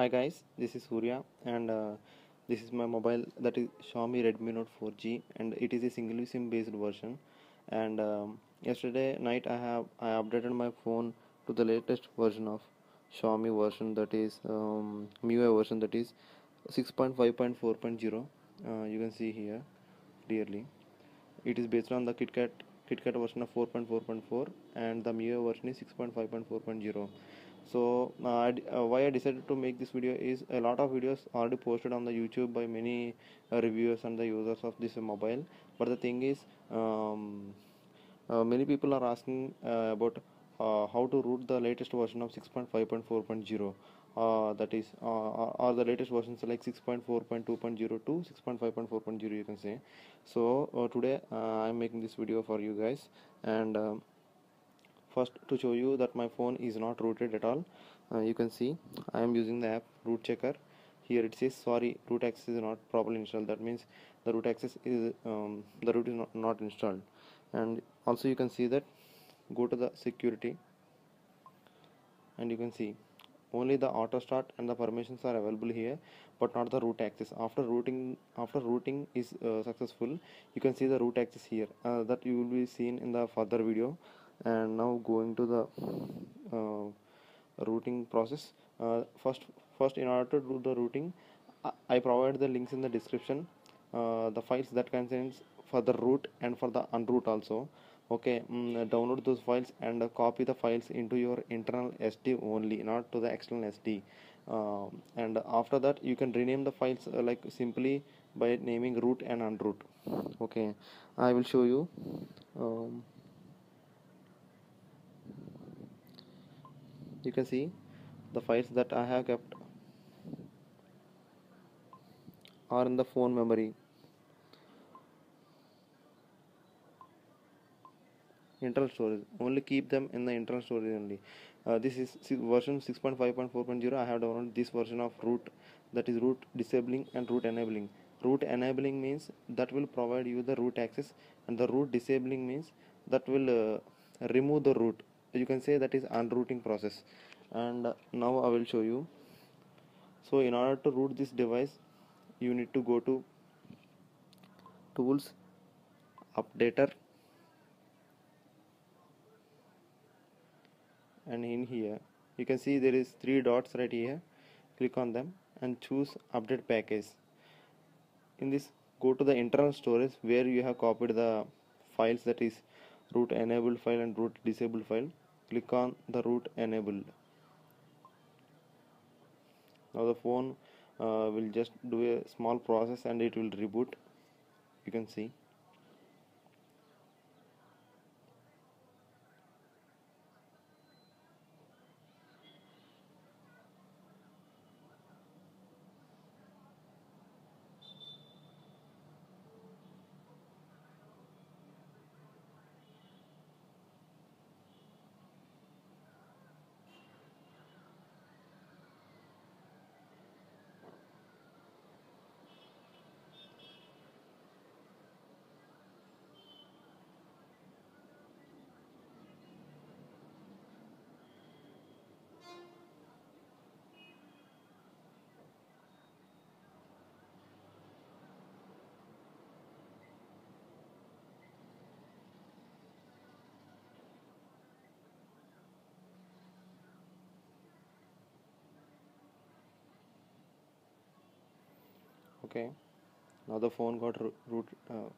Hi guys, this is Surya and uh, this is my mobile that is Xiaomi Redmi Note 4G and it is a single SIM based version. And um, yesterday night I have I updated my phone to the latest version of Xiaomi version that is um, MIUI version that is 6.5.4.0 uh, you can see here clearly. It is based on the KitKat KitKat version of 4.4.4 and the MIUI version is 6.5.4.0 so uh, uh, why I decided to make this video is a lot of videos already posted on the YouTube by many uh, reviewers and the users of this mobile. But the thing is um, uh, many people are asking uh, about uh, how to root the latest version of 6.5.4.0 uh, that is or the latest versions like 6.4.2.0 to 6.5.4.0 you can say. So today i'm making this video for you guys. And um, first to show you that my phone is not rooted at all. Uh, you can see i am using the app root checker. Here it says sorry root access is not properly installed. That means the root access is um, the root is not, not installed. And also you can see that go to the security and you can see only the auto start and the permissions are available here but not the root access. After rooting after rooting is uh, successful you can see the root access here uh, that you will be seen in the further video and now going to the uh, rooting process. Uh, first first in order to do the rooting I, provide the links in the description uh, the files that contains for the root and for the unroot also. Okay mm, download those files and uh, copy the files into your internal sd only not to the external sd um, and after that you can rename the files uh, like simply by naming root and unroot. Okay i will show you um, you can see the files that I have kept are in the phone memory. Internal storage. Only keep them in the internal storage only. Uh, this is version 6.5.4.0 I have downloaded this version of root. That is root disabling and root enabling. Root enabling means that will provide you the root access and the root disabling means that will uh, remove the root you can say that is unrooting process. And uh, now I will show you. So in order to root this device you need to go to tools updater and in here you can see there is three dots right here. Click on them and choose update package. In this go to the internal storage where you have copied the files that is root enabled file and root disabled file click on the root enabled. Now the phone uh, will just do a small process and it will reboot. You can see okay. Now the phone got root uh,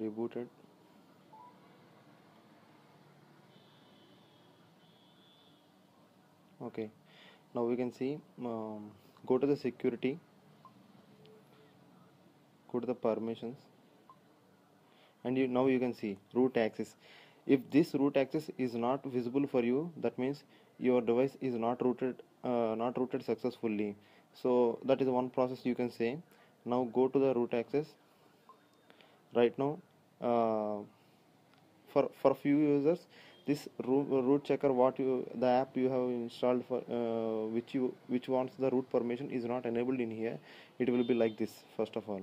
rebooted. Okay. Now we can see um, go to the security. Go to the permissions. And you now you can see root access if this root access is not visible for you that means your device is not rooted uh, not rooted successfully so that is one process you can say. Now go to the root access right now uh, for for few users this root, root checker what you the app you have installed for uh, which you which wants the root permission is not enabled in here. It will be like this first of all.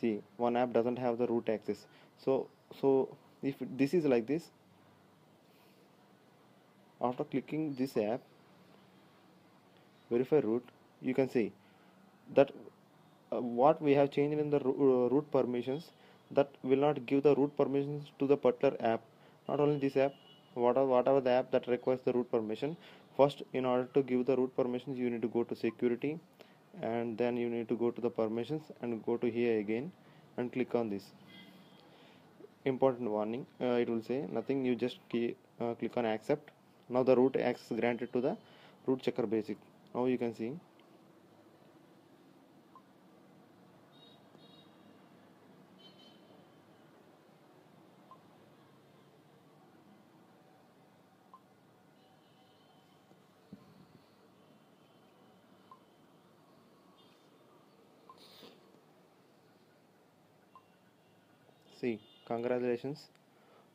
See one app doesn't have the root access so so if this is like this after clicking this app verify root you can see that uh, what we have changed in the uh, root permissions that will not give the root permissions to the particular app. Not only this app whatever, whatever the app that requires the root permission first in order to give the root permissions you need to go to security and then you need to go to the permissions and go to here again and click on this. Important warning uh, it will say nothing you just key, uh, click on accept. Now the root access granted to the root checker basic now you can see see congratulations.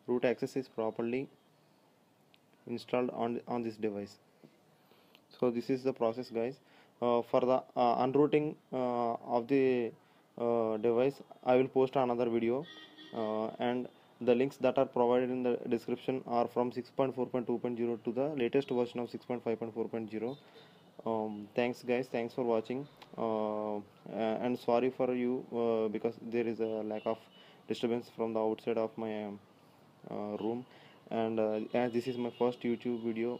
Root access is properly installed on on this device so this is the process guys. Uh, for the uh, unrooting uh, of the uh, device i will post another video. Uh, and the links that are provided in the description are from 6.4.2.0 to the latest version of 6.5.4.0 um, thanks guys. Thanks for watching. Uh, and sorry for you because there is a lack of disturbance from the outside of my um, room. And as this is my first youtube video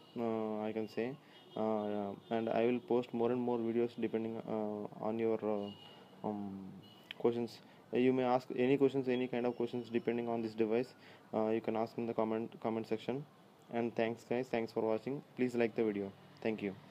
i can say and i will post more and more videos depending uh, on your uh, um, questions. You may ask any questions any kind of questions depending on this device. You can ask in the comment comment section. And thanks guys. Thanks for watching. Please like the video. Thank you